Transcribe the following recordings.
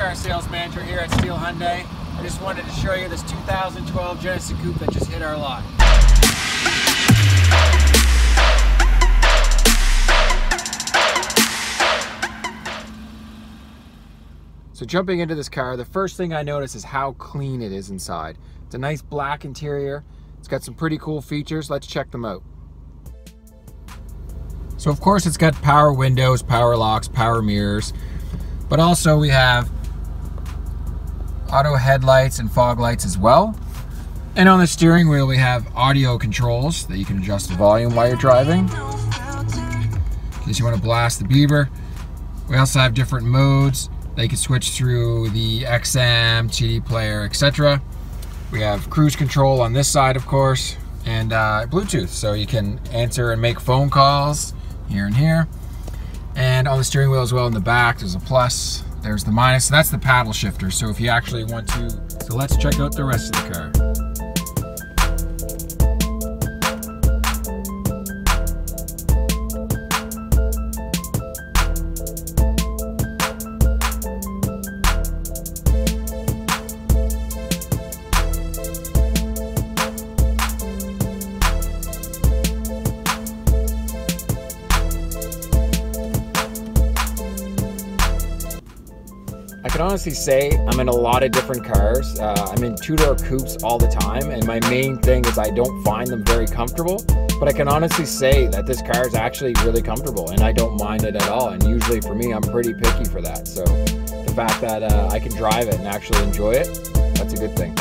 car sales manager here at Steele Hyundai. I just wanted to show you this 2012 Genesis Coupe that just hit our lot. So jumping into this car, the first thing I notice is how clean it is inside. It's a nice black interior. It's got some pretty cool features. Let's check them out. So of course it's got power windows, power locks, power mirrors, but also we have auto headlights and fog lights as well. And on the steering wheel we have audio controls that you can adjust the volume while you're driving. In case you want to blast the beaver. We also have different modes that you can switch through the XM, CD player, etc. We have cruise control on this side, of course, and uh, Bluetooth, so you can answer and make phone calls here and here. And on the steering wheel as well in the back, there's a plus, there's the minus. So that's the paddle shifter. So if you actually want to, so let's check out the rest of the car. Can honestly say I'm in a lot of different cars. Uh, I'm in two-door coupes all the time, and my main thing is I don't find them very comfortable. But I can honestly say that this car is actually really comfortable, and I don't mind it at all. And usually for me, I'm pretty picky for that. So the fact that uh, I can drive it and actually enjoy it, that's a good thing.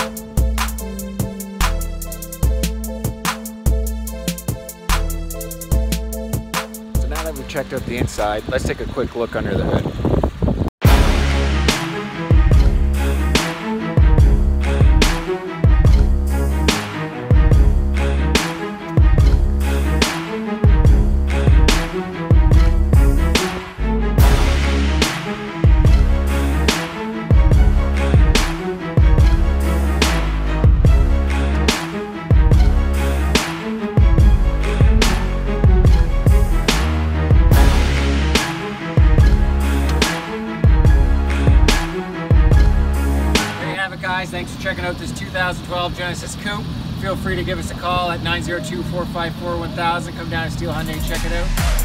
So now that we've checked out the inside, let's take a quick look under the hood. Thanks for checking out this 2012 Genesis Coupe. Feel free to give us a call at 902-454-1000. Come down to Steele Hyundai and check it out.